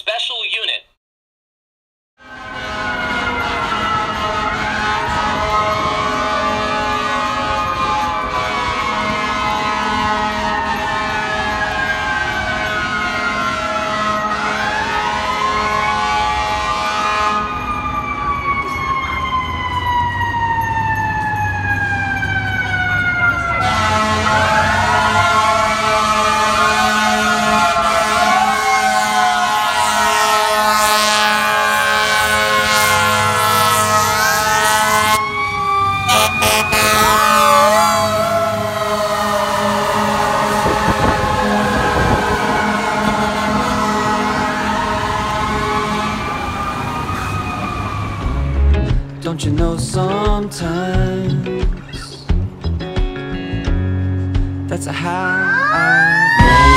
Special Unit. Don't you know sometimes that's how I